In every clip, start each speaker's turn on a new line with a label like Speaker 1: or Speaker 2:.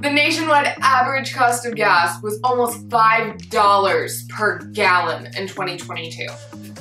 Speaker 1: The nationwide average cost of gas was almost $5 per gallon in 2022.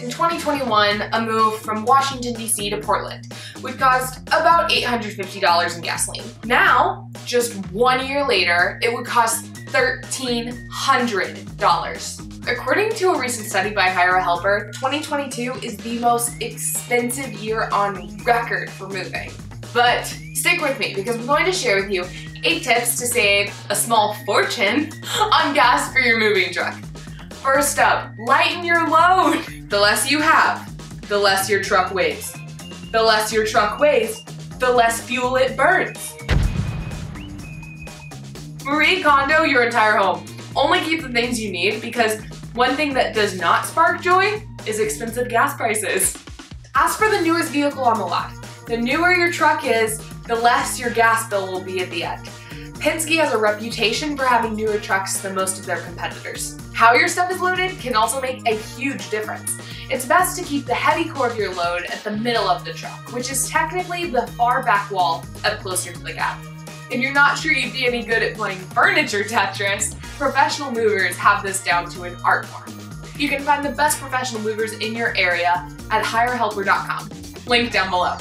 Speaker 1: In 2021, a move from Washington, D.C. to Portland would cost about $850 in gasoline. Now, just one year later, it would cost $1,300. According to a recent study by Hire a Helper, 2022 is the most expensive year on record for moving. But stick with me because I'm going to share with you 8 tips to save a small fortune on gas for your moving truck. First up, lighten your load. The less you have, the less your truck weighs. The less your truck weighs, the less fuel it burns. Marie Kondo your entire home. Only keep the things you need because one thing that does not spark joy is expensive gas prices. Ask for the newest vehicle on the lot. The newer your truck is, the less your gas bill will be at the end. Penske has a reputation for having newer trucks than most of their competitors. How your stuff is loaded can also make a huge difference. It's best to keep the heavy core of your load at the middle of the truck, which is technically the far back wall up closer to the cab. If you're not sure you'd be any good at playing furniture Tetris, professional movers have this down to an art form. You can find the best professional movers in your area at hirehelper.com. Link down below.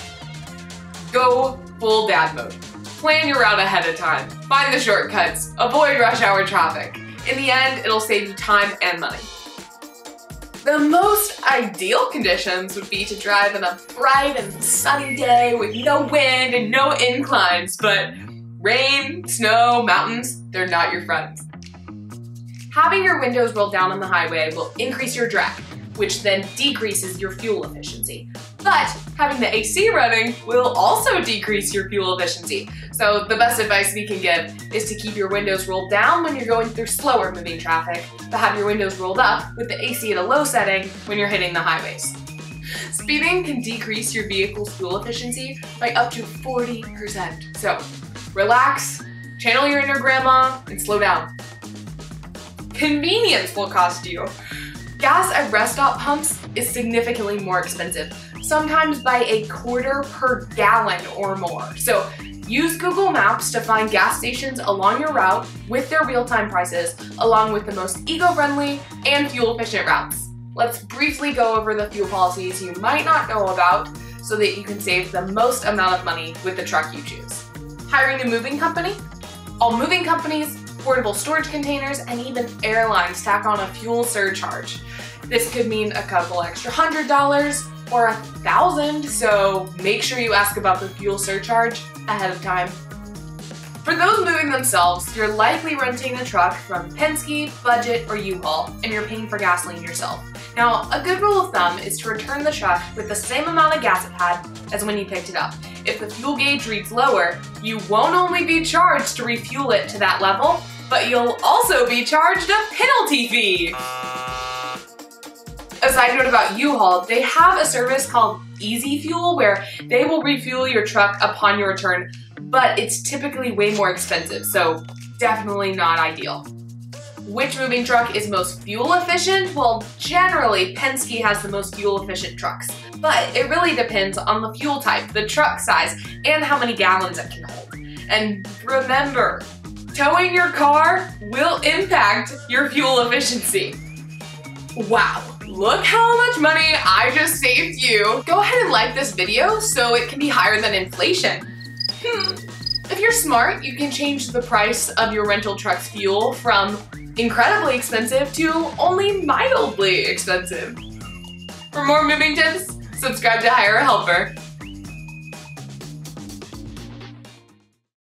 Speaker 1: Go full dad mode. Plan your route ahead of time. Find the shortcuts. Avoid rush hour traffic. In the end, it'll save you time and money. The most ideal conditions would be to drive on a bright and sunny day with no wind and no inclines, but rain, snow, mountains, they're not your friends. Having your windows rolled down on the highway will increase your drag, which then decreases your fuel efficiency. But having the AC running will also decrease your fuel efficiency. So the best advice we can give is to keep your windows rolled down when you're going through slower moving traffic, but have your windows rolled up with the AC at a low setting when you're hitting the highways. Speeding can decrease your vehicle's fuel efficiency by up to 40%. So relax, channel your inner grandma, and slow down. Convenience will cost you. Gas at rest stop pumps is significantly more expensive, sometimes by a quarter per gallon or more. So use Google Maps to find gas stations along your route with their real-time prices, along with the most eco-friendly and fuel-efficient routes. Let's briefly go over the fuel policies you might not know about so that you can save the most amount of money with the truck you choose. Hiring a moving company? All moving companies portable storage containers, and even airlines tack on a fuel surcharge. This could mean a couple extra hundred dollars or a thousand, so make sure you ask about the fuel surcharge ahead of time. For those moving themselves, you're likely renting a truck from Penske, Budget, or U-Haul, and you're paying for gasoline yourself. Now, a good rule of thumb is to return the truck with the same amount of gas it had as when you picked it up. If the fuel gauge reads lower, you won't only be charged to refuel it to that level, but you'll also be charged a penalty fee. A side note about U-Haul, they have a service called EZ-Fuel where they will refuel your truck upon your return, but it's typically way more expensive, so definitely not ideal. Which moving truck is most fuel efficient? Well, generally, Penske has the most fuel efficient trucks, but it really depends on the fuel type, the truck size, and how many gallons it can hold. And remember, towing your car will impact your fuel efficiency. Wow, look how much money I just saved you. Go ahead and like this video so it can be higher than inflation. Hmm. If you're smart, you can change the price of your rental truck's fuel from incredibly expensive to only mildly expensive. For more moving tips, subscribe to Hire a Helper.